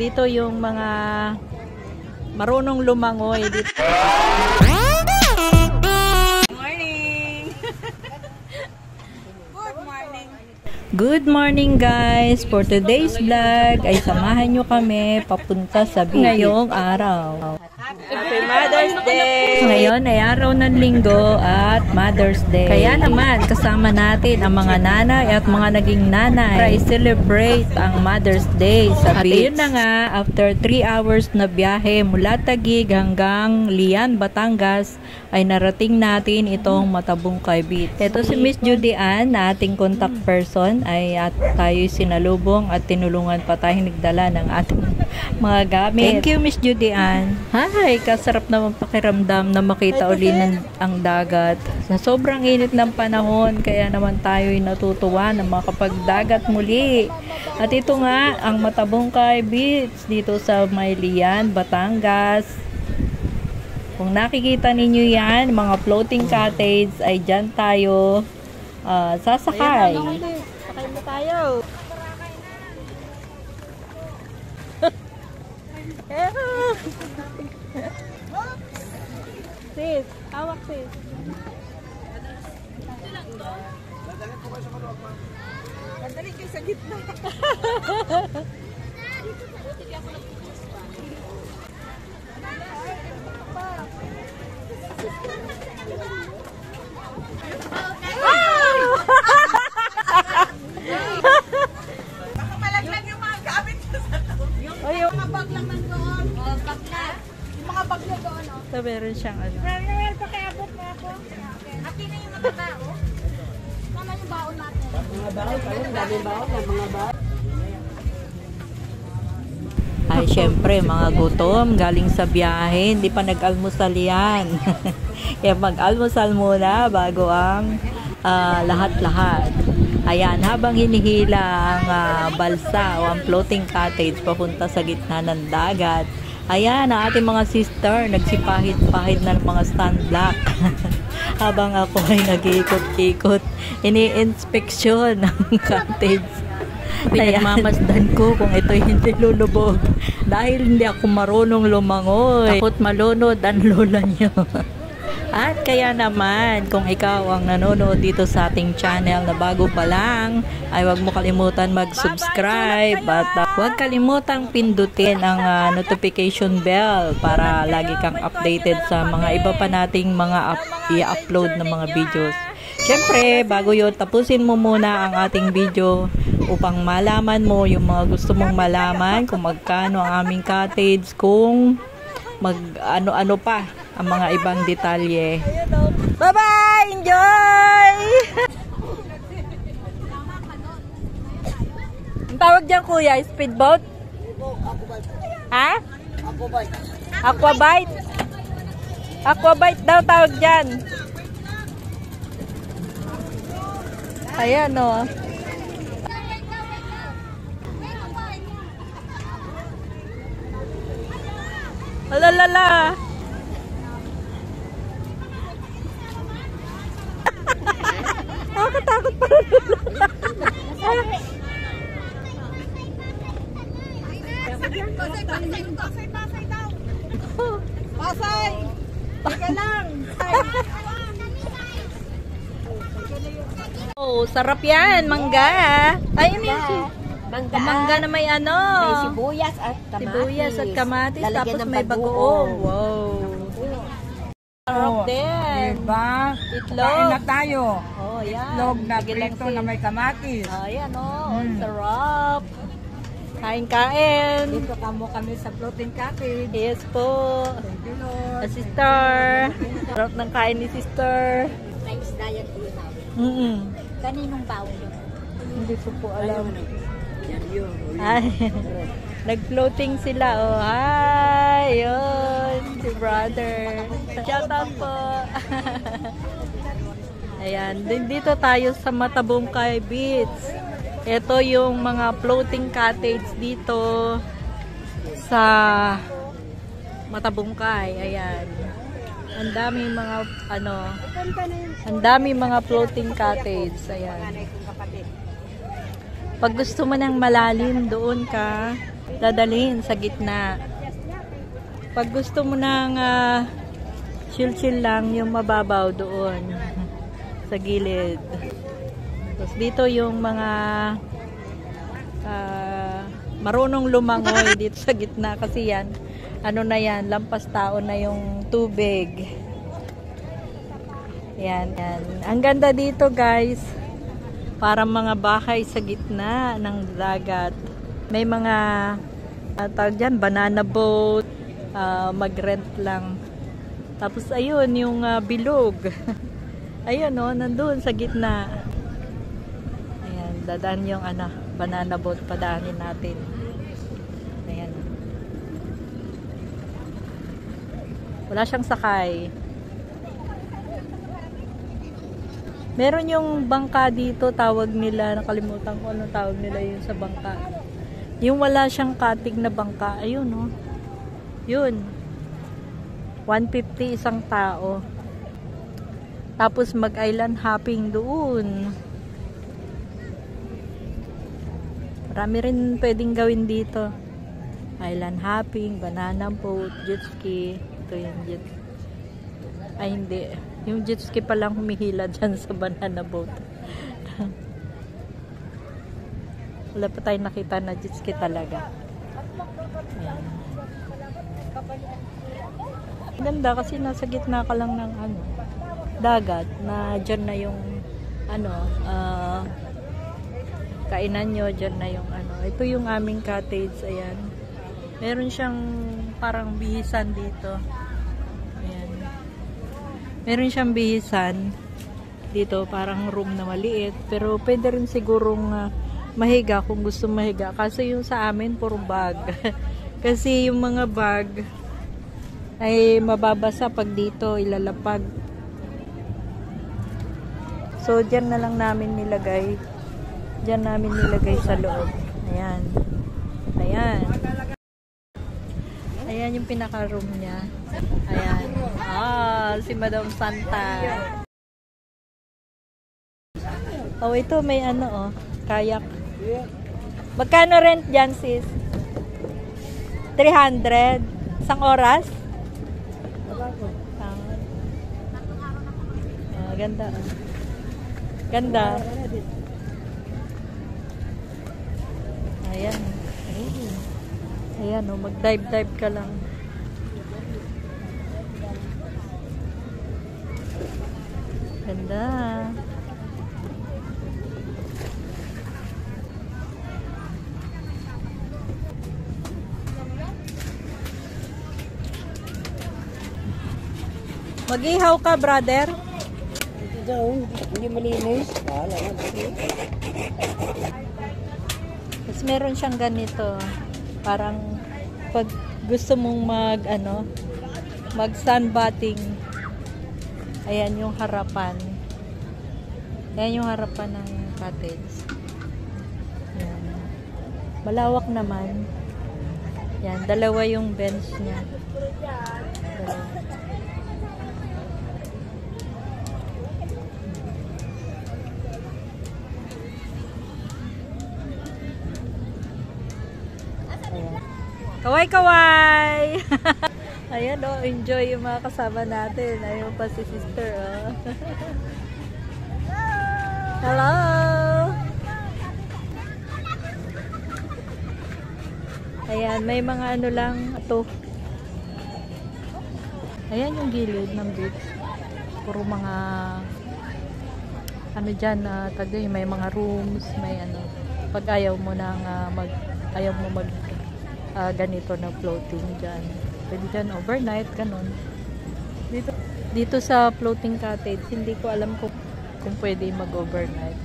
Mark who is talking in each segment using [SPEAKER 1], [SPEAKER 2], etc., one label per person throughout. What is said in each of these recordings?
[SPEAKER 1] Dito yung mga marunong lumangoy dito.
[SPEAKER 2] Morning! Good morning!
[SPEAKER 1] Good morning guys! For today's vlog ay samahan nyo kami papunta sa ngayong araw.
[SPEAKER 2] Happy Mother's Day!
[SPEAKER 1] Ngayon ay araw ng linggo at Mother's Day. Kaya naman kasama natin ang mga nanay at mga naging nanay para i-celebrate ang Mother's Day sa beach. At yun na nga, after 3 hours na biyahe mula Tagig hanggang Lian, Batangas, ay narating natin itong Matabungkay Beach. Ito si Miss Judy Ann na ating contact person ay at tayo sinalubong at tinulungan pa tayong nagdala ng ating mga gamit. Thank you Miss Judy Ann. Hi, kasarap naman pakiramdam na makita uli ng, ang dagat. Sa sobrang init ng panahon, kaya naman tayo ay natutuwa na makapagdagat muli. At ito nga, ang Matabungkay Beach dito sa Maylian, Batangas. Kung nakikita ninyo yan, mga floating cottage, ay dyan tayo uh, sasakay.
[SPEAKER 2] Sakay mo tayo! Sis, hawak sis. Dadali kayo sa gitna.
[SPEAKER 1] Ay, syempre, mga gutom, galing sa biyahe, hindi pa nag-almusal yan. Kaya mag-almusal muna bago ang ah, lahat-lahat. Ayan, habang hinihila ang ah, balsa o ang floating cottage papunta sa gitna ng dagat, ayan, ang ating mga sister, nagsipahid-pahid na ng mga sunblock. habang ako ay nag-iikot-ikot, ini-inspeksyon ng cottage. Pinagmamasdan ko kung ito hindi lulubog. Dahil hindi ako marunong lumangoy. Takot malunod ang lola niyo. At kaya naman, kung ikaw ang nanonood dito sa ating channel na bago pa lang, ay huwag mo kalimutan mag-subscribe at uh, huwag kalimutang pindutin ang uh, notification bell para lagi kang updated sa mga iba pa nating mga up- i-upload na mga videos. Siyempre, bago yun, tapusin mo muna ang ating video upang malaman mo yung mga gusto mong malaman, kung magkano ang aming cottage, kung mag ano-ano pa ang mga ibang detalye.
[SPEAKER 2] Bye-bye! Enjoy!
[SPEAKER 1] Ang tawag dyan kuya, speedboat? Ha? Aquabite. Aquabite daw tawag dyan. Ayan o. Alalala. Oh, sarap yan. Mangga. Ay, ano yun?
[SPEAKER 2] Mangga.
[SPEAKER 1] Mangga na may ano.
[SPEAKER 2] May sibuyas at kamatis.
[SPEAKER 1] Sibuyas at kamatis.
[SPEAKER 2] Lalagyan
[SPEAKER 1] tapos may
[SPEAKER 2] bagoong.
[SPEAKER 1] Wow. Sarap din.
[SPEAKER 3] Diba?
[SPEAKER 1] Itlog.
[SPEAKER 3] Kain na tayo.
[SPEAKER 1] Oh, yan.
[SPEAKER 3] Itlog na prito na may kamatis.
[SPEAKER 1] Ayan oh, ang
[SPEAKER 3] Mm.
[SPEAKER 1] sarap. Kain-kain.
[SPEAKER 3] Dito kamo kami sa floating cottage.
[SPEAKER 1] Yes po.
[SPEAKER 3] Thank you, Lord.
[SPEAKER 1] A sister. Sarap ng kain ni sister.
[SPEAKER 2] Times diet.
[SPEAKER 1] Mm -mm.
[SPEAKER 2] Kaninong baon yun?
[SPEAKER 1] Hindi ko po alam.
[SPEAKER 3] Yan yun.
[SPEAKER 1] Ay, nag-floating sila. Oh, hi! Yun, si brother. Shout out po. Ayan, din- dito tayo sa Matabungkay Beach. Ito yung mga floating cottage dito sa Matabungkay. Ayan. Ang dami mga ano, ang dami mga floating cottage. Ayan. Pag gusto mo ng malalim, doon ka. dadalhin sa gitna. Pag gusto mo ng ah, chill-chill lang, yung mababaw doon sa gilid. Tapos dito yung mga ah, marunong lumangoy dito sa gitna kasi yan, ano na yan, lampas tao na yung tubig. Yan, yan. Ang ganda dito guys. Para mga bahay sa gitna ng dagat. May mga uh, tawag dyan, banana boat, ah, mag-rent lang. Tapos ayun, yung ah, bilog. ayun oh, nandun sa gitna. Ayan, dadaan yung ano, banana boat, padaanin natin. Ayan. Wala siyang sakay. Meron yung bangka dito, tawag nila, nakalimutan ko anong tawag nila yun sa bangka. Yung wala siyang katig na bangka, ayun oh. Yun. 150 isang tao. Tapos mag-island hopping doon. Marami rin pwedeng gawin dito. Island hopping, banana boat, jet ski. Ito yung jet Ay hindi. Yung jet ski pa lang humihila dyan sa banana boat. Wala pa tayong nakita na jet ski talaga. Ayan. Ganda kasi nasa gitna ka lang ng ano, dagat na dyan na yung ano, ah, kainan nyo, dyan na yung ano. Ito yung aming cottage, ayan. Meron siyang parang bihisan dito. Ayan. Meron siyang bihisan dito, parang room na maliit. Pero pwede rin sigurong ah, mahiga kung gusto mahiga. Kasi yung sa amin, puro bag. Kasi yung mga bag ay mababasa pag dito ilalapag. So, dyan na lang namin nilagay. Dyan namin nilagay sa loob. Ayan. Ayan. Ayan yung pinaka-room niya. Ayan. Ah, si Madam Santa. Oh, ito may ano oh, kayak. Magkano rent dyan, sis? 300? Isang oras? Ah, ganda. Ganda. Ayan. Ayun. Ayan, oh, mag-dive-dive ka lang. Ganda. Mag-ihaw ka, brother?
[SPEAKER 3] Ito daw, hindi malinis. Wala.
[SPEAKER 1] Tapos meron siyang ganito. Parang pag gusto mong mag ano, mag sunbathing. Ayan yung harapan. Ayan yung harapan ng cottage. Ayan. Malawak naman. Yan, dalawa yung bench niya. Kaway kaway! Ayan oh, enjoy yung mga kasama natin. Ayun pa si sister oh. Hello! Ayan, may mga ano lang ito. Ayan yung gilid ng beach. Puro mga ano dyan, uh, tagay, may mga rooms, may ano. Pag ayaw mo nang ah, mag ayaw mo mag ah, ganito na floating dyan. Pwede dyan overnight, ganun. Dito, dito sa floating cottage, hindi ko alam kung, kung pwede mag-overnight.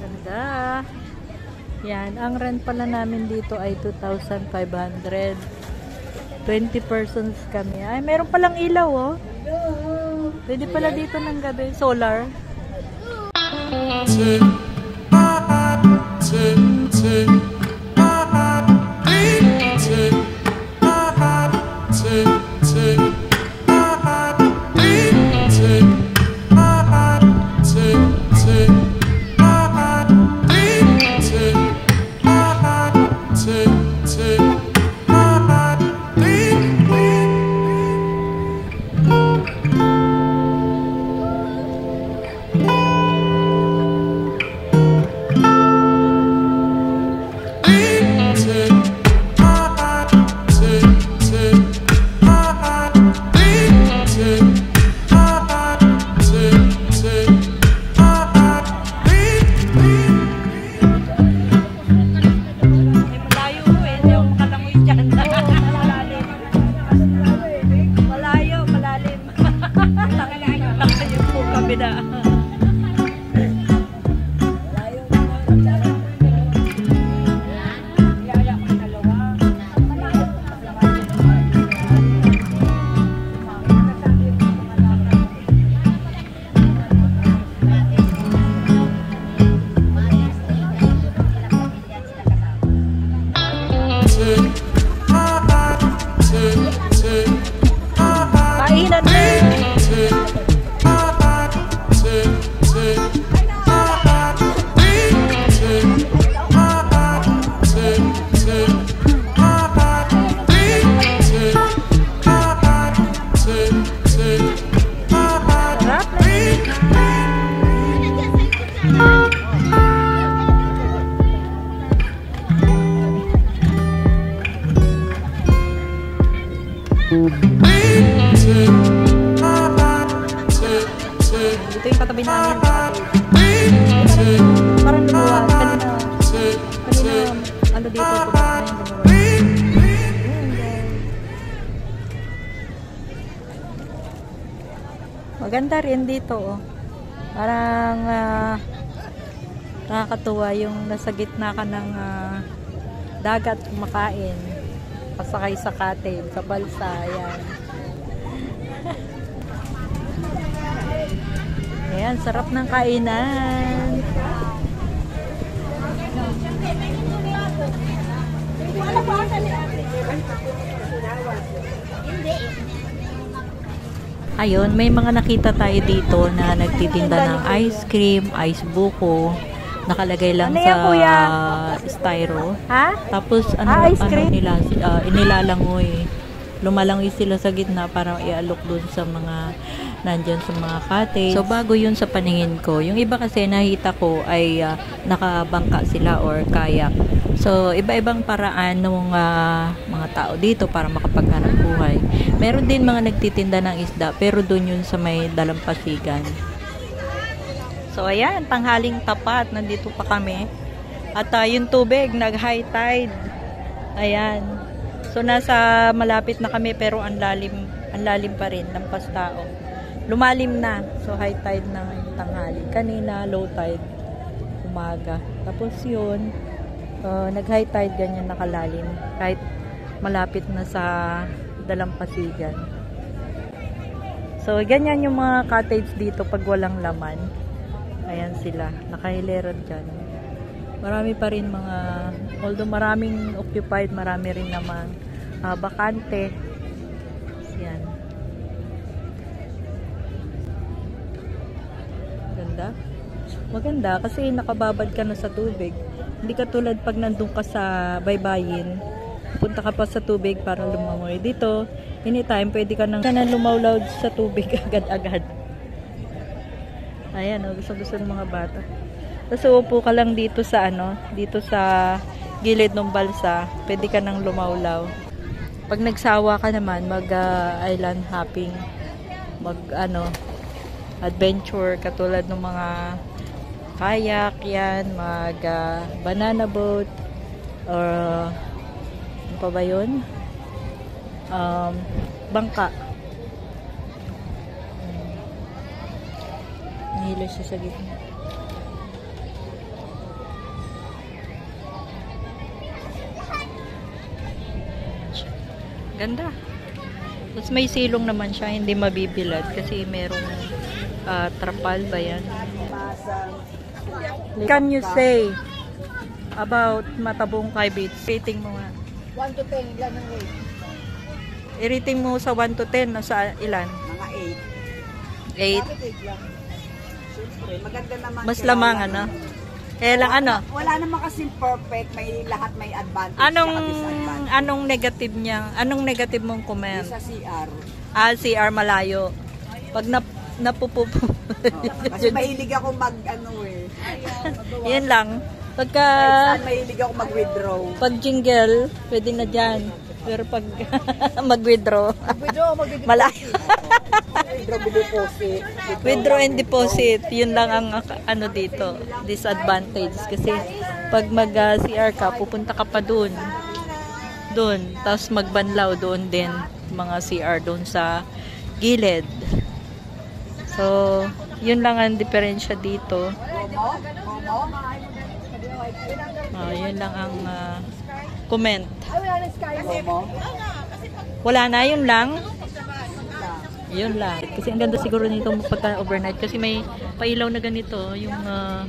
[SPEAKER 1] Ganda. Yan, ang rent pala namin dito ay 2,500. 20 persons kami. Ay, meron palang ilaw, oh. Pwede pala dito ng gabi. Solar. Malayo po Maganda rin dito. Oh. Parang ah, nakakatuwa yung nasa gitna ka ng ah, dagat kumakain. Pasakay sa cottage, sa balsa. Ayan. Ayan, sarap ng kainan. Ayun, may mga nakita tayo dito na nagtitinda ng ice cream, ice buko. Nakalagay lang
[SPEAKER 2] Ano
[SPEAKER 1] sa
[SPEAKER 2] yan, kuya?
[SPEAKER 1] styro.
[SPEAKER 2] Ha?
[SPEAKER 1] Tapos ano,
[SPEAKER 2] Ah, ice
[SPEAKER 1] ano
[SPEAKER 2] cream?
[SPEAKER 1] nila, ah, inilalangoy. Lumalangoy sila sa gitna para ialok dun sa mga nandyan sa mga cottage. So bago yun sa paningin ko. Yung iba kasi nakita ko ay ah, nakabangka sila or kayak. So iba-ibang paraan ng ah, mga tao dito para makapaghanap buhay. Meron din mga nagtitinda ng isda pero dun yun sa may dalampasigan. So ayan, tanghaling tapat, nandito pa kami. At ah, yung tubig, nag-high tide. Ayan. So nasa malapit na kami pero ang lalim, ang lalim pa rin, lampas tao. Lumalim na. So high tide na ngayong tanghali. Kanina low tide, umaga. Tapos yun, uh, nag-high tide ganyan nakalalim. Kahit malapit na sa dalampasigan. So ganyan yung mga cottage dito pag walang laman. Ayan sila, nakahilera dyan. Marami pa rin mga, although maraming occupied, marami rin naman ah, bakante. Yan. Ganda. Maganda kasi nakababad ka na sa tubig. Hindi ka tulad pag nandun ka sa baybayin, punta ka pa sa tubig para lumangoy. Dito, anytime, pwede ka nang, nang lumawlaw sa tubig agad-agad. Ayan, oh, gusto-gusto ng mga bata. Tapos uupo ka lang dito sa ano, dito sa gilid ng balsa, pwede ka nang lumawlaw. Pag nagsawa ka naman, mag ah, island hopping, mag ano, adventure katulad ng mga kayak yan, mag ah, banana boat or ano pa ba yun? Um, bangka. Nahilo siya sa gitna. Ganda. Tapos may silong naman siya, hindi mabibilad kasi merong ah, trapal ba yan? Can you say about Matabong Beach? Rating mo nga.
[SPEAKER 3] 1 to 10, ilan ang weight?
[SPEAKER 1] i-rating mo sa 1 to 10, no, sa ilan?
[SPEAKER 3] Mga
[SPEAKER 1] 8.
[SPEAKER 3] 8. Bakit 8 lang? Siyempre, maganda naman.
[SPEAKER 1] Mas lamang, ano? Eh lang, ano?
[SPEAKER 3] Wala naman kasi perfect. May lahat may advantage.
[SPEAKER 1] Anong,
[SPEAKER 3] disadvantage.
[SPEAKER 1] anong negative niya? Anong negative mong comment?
[SPEAKER 3] Sa CR.
[SPEAKER 1] Ah, CR malayo. Pag nap, napupupo.
[SPEAKER 3] Oh, kasi mahilig ako mag, ano eh.
[SPEAKER 1] Yan lang. Pagka,
[SPEAKER 3] saan mahilig ako mag-withdraw.
[SPEAKER 1] pag jingle, pwede na dyan. Pero pag mag-withdraw,
[SPEAKER 3] Withdraw, mag-withdraw.
[SPEAKER 1] malayo.
[SPEAKER 3] Withdraw, deposit.
[SPEAKER 1] Withdraw and deposit, yun lang ang ano dito, disadvantage. Kasi pag mag-CR ka, pupunta ka pa dun. Dun. Tapos magbanlaw doon din, mga CR doon sa gilid. So, yun lang ang diferensya dito. Ah, yun lang ang ah, comment. Wala na, yun lang. Yun lang. Kasi ang ganda siguro nito pagka overnight. Kasi may pailaw na ganito. Yung, ah,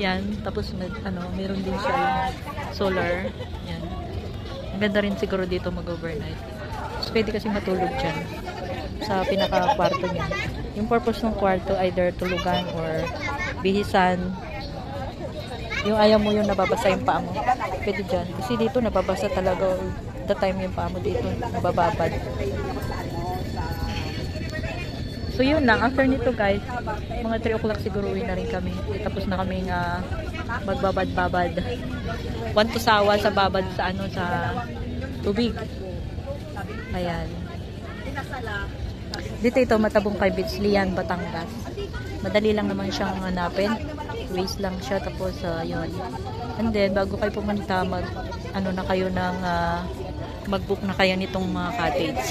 [SPEAKER 1] yan. Tapos, may, ano, meron din siya yung solar. Yan. Ang ganda rin siguro dito mag-overnight. Tapos, pwede kasi matulog dyan. Sa pinaka-kwarto niya. Yung purpose ng kwarto, either tulugan or bihisan. Yung ayaw mo yung nababasa yung paa mo. Pwede dyan. Kasi dito nababasa talaga the time yung paa mo dito. Nabababad. So yun lang. After nito guys, mga 3 o'clock siguro uwi na rin kami. Tapos na kami nga magbabad-babad. One to sawa sa babad sa ano sa tubig. Ayan. Dito ito, Matabong kay Beach, Lian, Batangas. Madali lang naman siyang hanapin. Waste lang siya, tapos uh, yun. And then, bago kayo pumunta, mag, ano na kayo ng, ah, mag-book na kayo nitong mga cottage.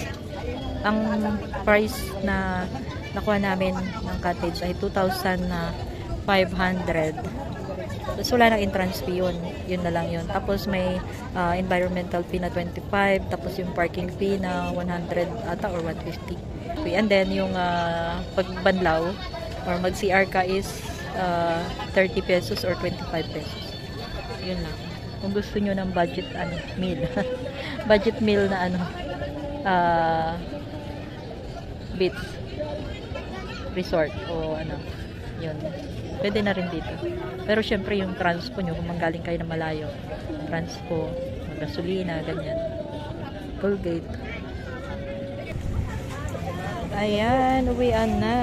[SPEAKER 1] Ang price na nakuha namin ng cottage ay 2,500. Tapos wala nang entrance fee yun. Yun na lang yun. Tapos may ah, environmental fee na 25. Tapos yung parking fee na 100 ata or 150. And then yung ah, pagbanlaw or mag-CR ka is ah, 30 pesos or 25 pesos. Yun lang. Kung gusto nyo ng budget ano, meal. budget meal na ano ah beach resort o ano yun. Pwede na rin dito. Pero syempre yung transpo nyo kung manggaling kayo na malayo transpo gasolina ganyan. Toll gate ayan uwian na